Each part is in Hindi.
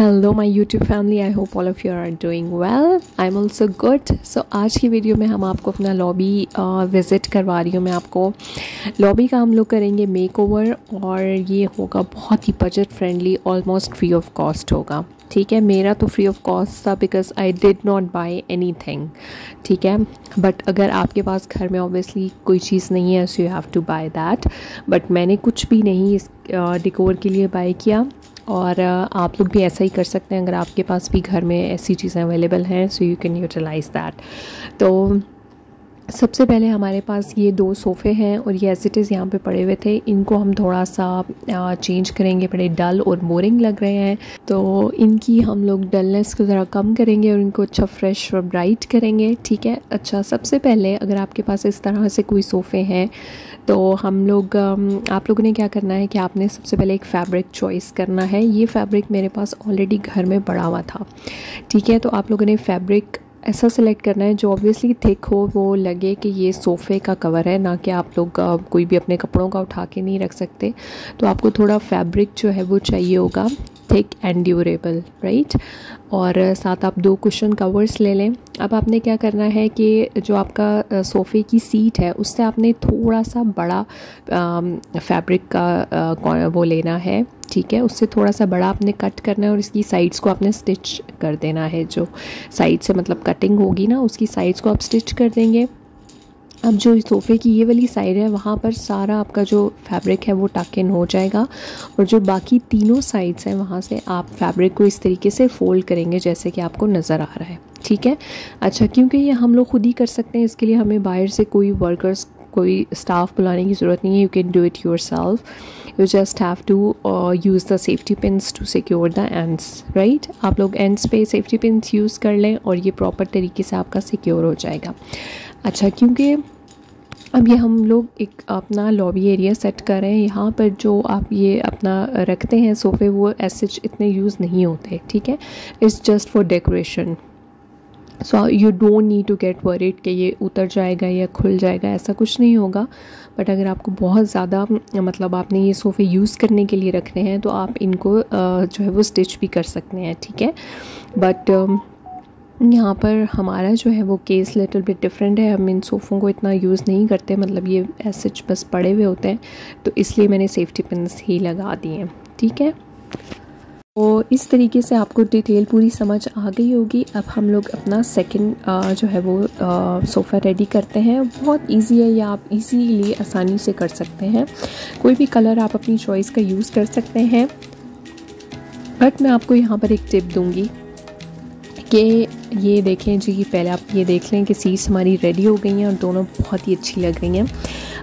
Hello my YouTube family I hope all of you are doing well I am also good so आज की वीडियो में हम आपको अपना लॉबी विज़िट करवा रही हूँ मैं आपको। लॉबी का हम लोग करेंगे मेक ओवर और ये होगा बहुत ही budget friendly almost free of cost होगा। ठीक है? मेरा तो फ्री ऑफ़ कॉस्ट था because I did not buy anything ठीक है? बट अगर आपके पास घर में ऑब्वियसली कोई चीज़ नहीं है so you have to buy that but मैंने कुछ भी नहीं इस डिकोर के लिए बाई किया। और आप लोग भी ऐसा ही कर सकते हैं, अगर आपके पास भी घर में ऐसी चीज़ें अवेलेबल हैं so you can utilise that तो सबसे पहले हमारे पास ये दो सोफ़े हैं और ये एज इट इज़ यहाँ पे पड़े हुए थे। इनको हम थोड़ा सा चेंज करेंगे, बड़े डल और बोरिंग लग रहे हैं। तो इनकी हम लोग डलनेस को ज़रा कम करेंगे और इनको अच्छा फ्रेश और ब्राइट करेंगे, ठीक है? अच्छा सबसे पहले अगर आपके पास इस तरह से कोई सोफ़े हैं तो हम लोग आप लोगों ने क्या करना है कि आपने सबसे पहले एक फ़ैब्रिक चॉइस करना है। ये फ़ैब्रिक मेरे पास ऑलरेडी घर में पड़ा हुआ था, ठीक है? तो आप लोगों ने फ़ैब्रिक ऐसा सिलेक्ट करना है जो ऑब्वियसली थिक हो, वो लगे कि ये सोफ़े का कवर है, ना कि आप लोग कोई भी अपने कपड़ों का उठा के नहीं रख सकते। तो आपको थोड़ा फैब्रिक जो है वो चाहिए होगा थिक एंड ड्यूरेबल राइट और साथ आप दो कुशन कवर्स ले लें। अब आपने क्या करना है कि जो आपका सोफ़े की सीट है, उससे आपने थोड़ा सा बड़ा फैब्रिक का, वो लेना है। ठीक है, उससे थोड़ा सा बड़ा आपने कट करना है और इसकी साइड्स को आपने स्टिच कर देना है। जो साइड से मतलब कटिंग होगी ना, उसकी साइड्स को आप स्टिच कर देंगे। अब जो सोफ़े की ये वाली साइड है, वहाँ पर सारा आपका जो फैब्रिक है वो टक इन हो जाएगा और जो बाकी तीनों साइड्स हैं, वहाँ से आप फैब्रिक को इस तरीके से फ़ोल्ड करेंगे जैसे कि आपको नज़र आ रहा है। ठीक है? अच्छा क्योंकि ये हम लोग खुद ही कर सकते हैं, इसके लिए हमें बाहर से कोई वर्कर्स कोई स्टाफ बुलाने की ज़रूरत नहीं है you can do it yourself you just have to use the safety pins to secure the ends right आप लोग एंड्स पे सेफ्टी पिंस यूज़ कर लें और ये प्रॉपर तरीके से आपका सिक्योर हो जाएगा। अच्छा क्योंकि अब ये हम लोग एक अपना लॉबी एरिया सेट कर रहे हैं। यहाँ पर जो आप ये अपना रखते हैं सोफ़े, वो ऐसे इतने यूज़ नहीं होते, ठीक है? It's just for decoration so you don't need to get worried कि ये उतर जाएगा या खुल जाएगा, ऐसा कुछ नहीं होगा। बट अगर आपको बहुत ज़्यादा मतलब आपने ये सोफ़े यूज़ करने के लिए रखने हैं तो आप इनको जो है वो स्टिच भी कर सकते हैं, ठीक है? बट यहाँ पर हमारा जो है वो केस लिटिल बिट डिफरेंट है। हम इन सोफ़ों को इतना यूज़ नहीं करते मतलब ये ऐसे बस पड़े हुए होते हैं। तो इसलिए मैंने सेफ्टी पिन्स ही लगा दिए हैं, ठीक है? तो इस तरीके से आपको डिटेल पूरी समझ आ गई होगी। अब हम लोग अपना सेकंड जो है वो सोफ़ा रेडी करते हैं। बहुत इजी है, या आप इजीली आसानी से कर सकते हैं। कोई भी कलर आप अपनी चॉइस का यूज़ कर सकते हैं। बट मैं आपको यहाँ पर एक टिप दूँगी कि ये देखें जी, पहले आप ये देख लें कि सीट्स हमारी रेडी हो गई हैं और दोनों बहुत ही अच्छी लग रही हैं।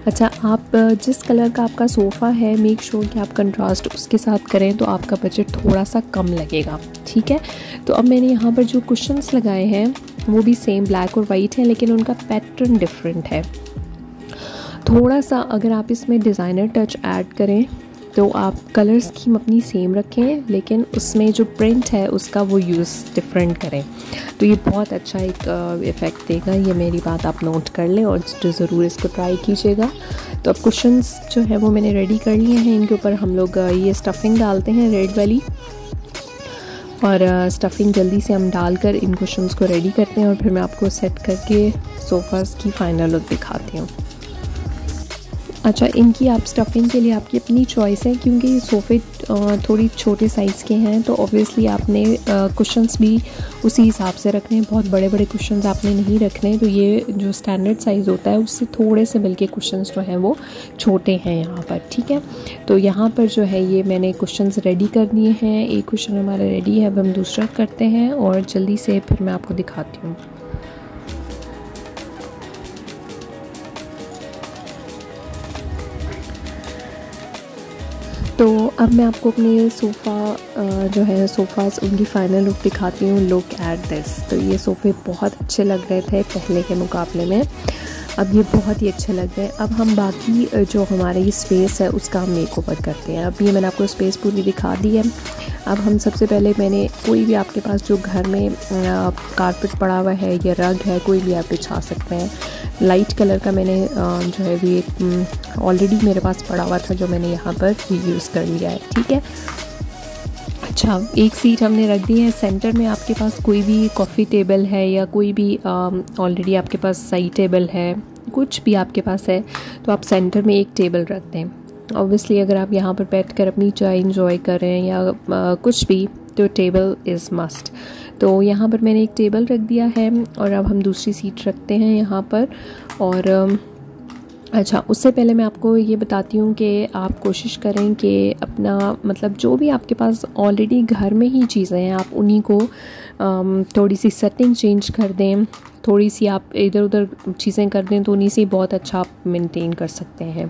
अच्छा आप जिस कलर का आपका सोफ़ा है मेक श्योर sure कि आप कंट्रास्ट उसके साथ करें तो आपका बजट थोड़ा सा कम लगेगा, ठीक है? तो अब मैंने यहाँ पर जो कुशंस लगाए हैं, वो भी सेम ब्लैक और वाइट हैं, लेकिन उनका पैटर्न डिफरेंट है। थोड़ा सा अगर आप इसमें डिज़ाइनर टच ऐड करें तो आप कलर स्कीम अपनी सेम रखें, लेकिन उसमें जो प्रिंट है, उसका वो यूज़ डिफरेंट करें। तो ये बहुत अच्छा एक इफ़ेक्ट देगा। ये मेरी बात आप नोट कर लें और जो ज़रूर इसको ट्राई कीजिएगा। तो अब कुशंस जो है, वो मैंने रेडी कर लिए हैं। इनके ऊपर हम लोग ये स्टफिंग डालते हैं रेड वाली। और स्टफिंग जल्दी से हम डालकर इन कुशंस को रेडी करते हैं और फिर मैं आपको सेट करके सोफ़ाज़ की फ़ाइनल लुक दिखाती हूँ। अच्छा इनकी आप स्टफिंग के लिए आपकी अपनी चॉइस है, क्योंकि ये सोफ़े थोड़ी छोटे साइज़ के हैं तो ऑब्वियसली आपने कुशंस भी उसी हिसाब से रखने हैं। बहुत बड़े बड़े कुशंस आपने नहीं रखने तो ये जो स्टैंडर्ड साइज़ होता है, उससे थोड़े से बल्कि कुशंस जो हैं वो छोटे हैं यहाँ पर, ठीक है? तो यहाँ पर जो है ये मैंने कुशंस रेडी कर दिए हैं। एक कुशन हमारा रेडी है, अब हम दूसरा करते हैं और जल्दी से फिर मैं आपको दिखाती हूँ। अब मैं आपको अपने सोफ़ा जो है सोफ़ास उनकी फ़ाइनल लुक दिखाती हूँ। लुक एट दिस तो ये सोफ़े बहुत अच्छे लग रहे थे पहले के मुकाबले में। अब ये बहुत ही अच्छे लग रहे हैं। अब हम बाकी जो हमारी स्पेस है, उसका हम मेक ओवर करते हैं। अब ये मैंने आपको स्पेस पूरी दिखा दी है। अब हम सबसे पहले मैंने कोई भी आपके पास जो घर में कारपेट पड़ा हुआ है या रग है, कोई भी आप बिछा सकते हैं। लाइट कलर का मैंने जो है भी एक ऑलरेडी मेरे पास पड़ा हुआ था जो मैंने यहाँ पर यूज़ कर लिया है ठीक है? अच्छा एक सीट हमने रख दी है सेंटर में आपके पास कोई भी कॉफ़ी टेबल है या कोई भी ऑलरेडी आपके पास सही टेबल है कुछ भी आपके पास है तो आप सेंटर में एक टेबल रख दें। ऑब्वियसली अगर आप यहाँ पर बैठ कर अपनी चाय इन्जॉय कर या आ, कुछ भी तो टेबल इज़ मस्ट तो यहाँ पर मैंने एक टेबल रख दिया है और अब हम दूसरी सीट रखते हैं यहाँ पर। और अच्छा उससे पहले मैं आपको ये बताती हूँ कि आप कोशिश करें कि अपना मतलब जो भी आपके पास ऑलरेडी घर में ही चीज़ें हैं, आप उन्हीं को थोड़ी सी सेटिंग चेंज कर दें। थोड़ी सी आप इधर उधर चीज़ें कर दें तो उन्हीं से बहुत अच्छा आप मेंटेन कर सकते हैं।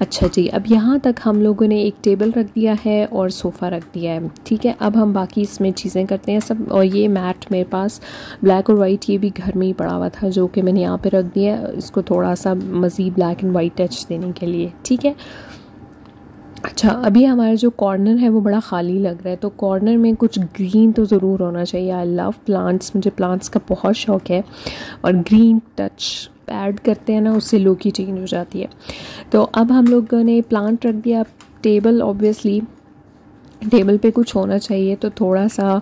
अच्छा जी, अब यहाँ तक हम लोगों ने एक टेबल रख दिया है और सोफ़ा रख दिया है। ठीक है, अब हम बाकी इसमें चीज़ें करते हैं सब। और ये मैट मेरे पास ब्लैक और वाइट, ये भी घर में ही पड़ा हुआ था, जो कि मैंने यहाँ पे रख दिया इसको थोड़ा सा मज़ीद ब्लैक एंड वाइट टच देने के लिए। ठीक है? अच्छा अभी हमारा जो कॉर्नर है वो बड़ा खाली लग रहा है तो कॉर्नर में कुछ ग्रीन तो ज़रूर होना चाहिए। आई लव प्लांट्स, मुझे प्लांट्स का बहुत शौक़ है। और ग्रीन टच ऐड करते हैं ना उससे लुक चेंज हो जाती है। तो अब हम लोगों ने प्लांट रख दिया। टेबल ऑब्वियसली टेबल पे कुछ होना चाहिए। तो थोड़ा सा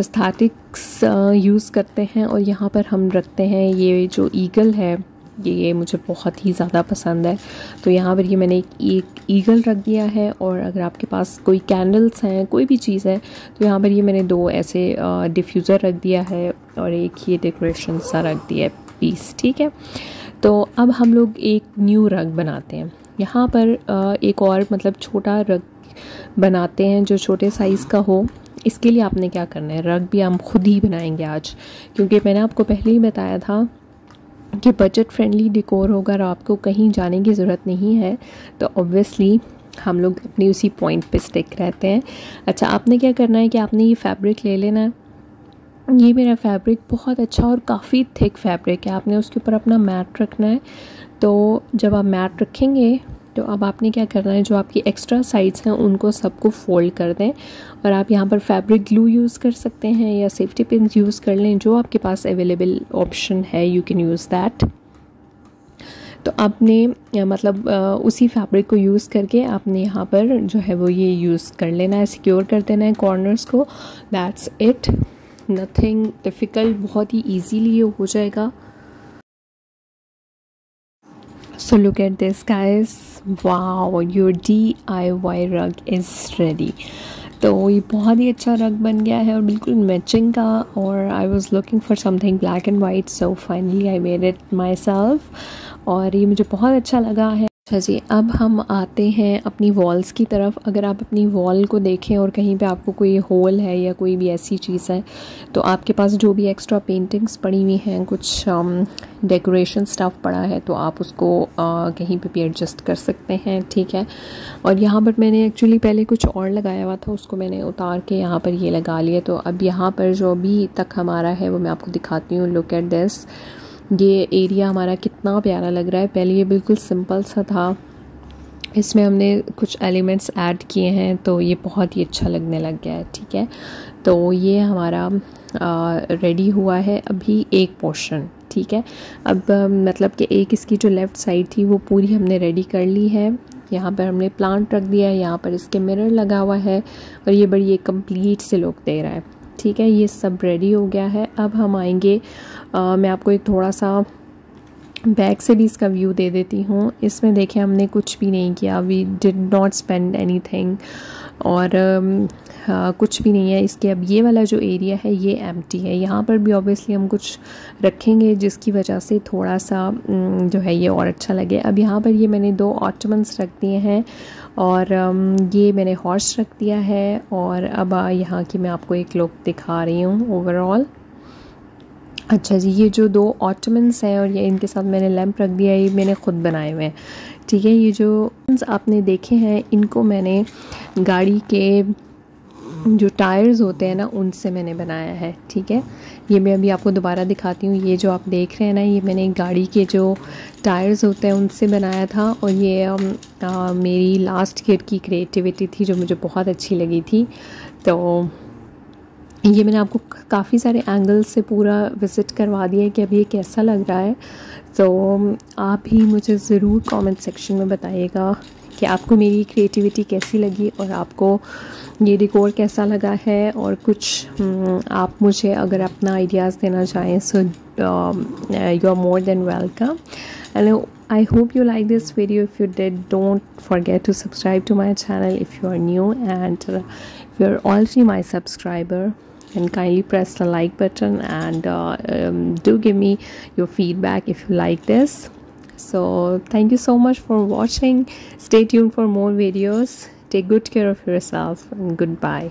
स्थैटिक्स यूज़ करते हैं और यहाँ पर हम रखते हैं ये जो ईगल है ये मुझे बहुत ही ज़्यादा पसंद है। तो यहाँ पर ये मैंने एक, एक ईगल रख दिया है और अगर आपके पास कोई कैंडल्स हैं कोई भी चीज़ है तो यहाँ पर ये मैंने दो ऐसे डिफ्यूज़र रख दिया है और एक ये डेकोरेशन सा रख दिया है। पीस ठीक है? तो अब हम लोग एक न्यू रग बनाते हैं। यहाँ पर एक और मतलब छोटा रग बनाते हैं जो छोटे साइज़ का हो। इसके लिए आपने क्या करना है? रग भी हम खुद ही बनाएँगे आज। क्योंकि मैंने आपको पहले ही बताया था कि बजट फ्रेंडली डिकोर होगा और आपको कहीं जाने की ज़रूरत नहीं है तो ऑब्वियसली हम लोग अपनी उसी पॉइंट पे स्टिक रहते हैं। अच्छा आपने क्या करना है कि आपने ये फैब्रिक ले लेना है। ये मेरा फैब्रिक बहुत अच्छा और काफ़ी थिक फैब्रिक है। आपने उसके ऊपर अपना मैट रखना है। तो जब आप मैट रखेंगे तो अब आपने क्या करना है, जो आपकी एक्स्ट्रा साइड्स हैं, उनको सबको फोल्ड कर दें। और आप यहाँ पर फैब्रिक ग्लू यूज़ कर सकते हैं या सेफ्टी पिन यूज़ कर लें, जो आपके पास अवेलेबल ऑप्शन है यू कैन यूज़ दैट तो आपने मतलब उसी फैब्रिक को यूज़ करके आपने यहाँ पर जो है वो ये यूज़ कर लेना है सिक्योर कर देना है कॉर्नर्स को। दैट्स इट नथिंग डिफ़िकल्ट बहुत ही ईजीली ये हो जाएगा। So look at this guys wow your D I Y rug is ready तो ये बहुत ही अच्छा रग बन गया है और बिल्कुल मैचिंग का और I was looking for something black and white so finally I made it myself और ये मुझे बहुत अच्छा लगा है। अच्छा जी अब हम आते हैं अपनी वॉल्स की तरफ़। अगर आप अपनी वॉल को देखें और कहीं पे आपको कोई होल है या कोई भी ऐसी चीज़ है तो आपके पास जो भी एक्स्ट्रा पेंटिंग्स पड़ी हुई हैं कुछ डेकोरेशन um, स्टफ़ पड़ा है तो आप उसको uh, कहीं पे भी एडजस्ट कर सकते हैं ठीक है? और यहाँ पर मैंने एक्चुअली पहले कुछ और लगाया हुआ था उसको मैंने उतार के यहाँ पर ये लगा लिया। तो अब यहाँ पर जो अभी तक हमारा है वो मैं आपको दिखाती हूँ लुक एट दिस ये एरिया हमारा कितना प्यारा लग रहा है। पहले ये बिल्कुल सिंपल सा था। इसमें हमने कुछ एलिमेंट्स ऐड किए हैं तो ये बहुत ही अच्छा लगने लग गया है ठीक है? तो ये हमारा रेडी हुआ है अभी एक पोर्शन ठीक है? अब आ, मतलब कि एक इसकी जो लेफ़्ट साइड थी वो पूरी हमने रेडी कर ली है। यहाँ पर हमने प्लांट रख दिया है यहाँ पर इसके मिरर लगा हुआ है और ये बड़ी एक कंप्लीट से लुक दे रहा है। ठीक है ये सब रेडी हो गया है। अब हम आएँगे आ, मैं आपको एक थोड़ा सा बैक से भी इसका व्यू दे देती हूँ। इसमें देखें हमने कुछ भी नहीं किया। We did not spend anything और आ, कुछ भी नहीं है। इसके अब ये वाला जो एरिया है ये एम्प्टी है। यहाँ पर भी ऑब्वियसली हम कुछ रखेंगे जिसकी वजह से थोड़ा सा जो है ये और अच्छा लगे। अब यहाँ पर ये मैंने दो ऑटमन्स रख दिए हैं और ये मैंने हॉर्स रख दिया है और अब यहाँ की मैं आपको एक लुक दिखा रही हूँ ओवरऑल अच्छा जी ये जो दो ऑटमन्स हैं और ये इनके साथ मैंने लैंप रख दिया है ये मैंने ख़ुद बनाए हुए हैं। ठीक है ये जो आपने देखे हैं इनको मैंने गाड़ी के जो टायर्स होते हैं ना उनसे मैंने बनाया है ठीक है? ये मैं अभी आपको दोबारा दिखाती हूँ। ये जो आप देख रहे हैं ना ये मैंने गाड़ी के जो टायर्स होते हैं उनसे बनाया था और ये आ, आ, मेरी लास्ट ईयर की क्रिएटिविटी थी जो मुझे बहुत अच्छी लगी थी। तो ये मैंने आपको काफ़ी सारे एंगल से पूरा विज़िट करवा दिया है कि अब ये कैसा लग रहा है। तो आप ही मुझे ज़रूर कमेंट सेक्शन में बताइएगा। कि आपको मेरी क्रिएटिविटी कैसी लगी और आपको ये डिकोर कैसा लगा है और कुछ हम्म, आप मुझे अगर अपना आइडियाज़ देना चाहें so you are more than welcome and I hope you like this video if you date don't forget to subscribe to my channel if you are new and you are already my subscriber and kindly press the like button and uh, um, do give me your feedback if you like this. So thank you so much for watching. Stay tuned for more videos. Take good care of yourself and goodbye